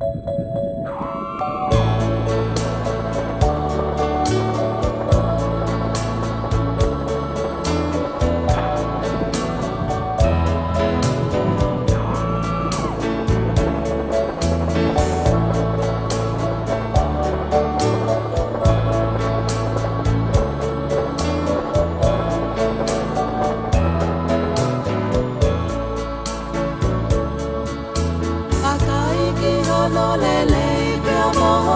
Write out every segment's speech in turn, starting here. thank you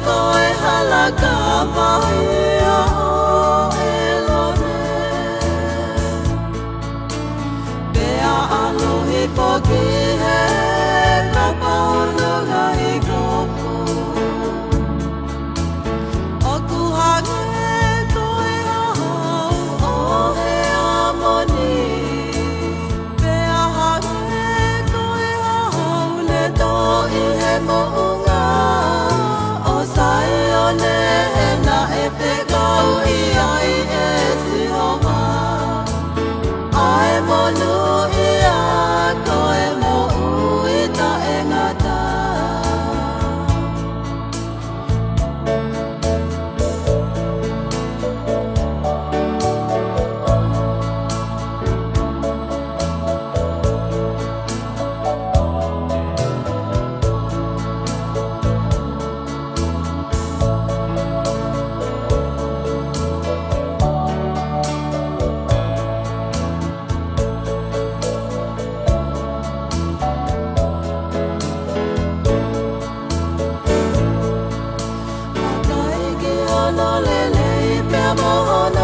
ko e hala ka mahi a o e lore Pea alo hi poki he ka paono ga i kopo O ku hake ko e a hau o he a moni Pea hake ko e a hau le to i he mo'o wanna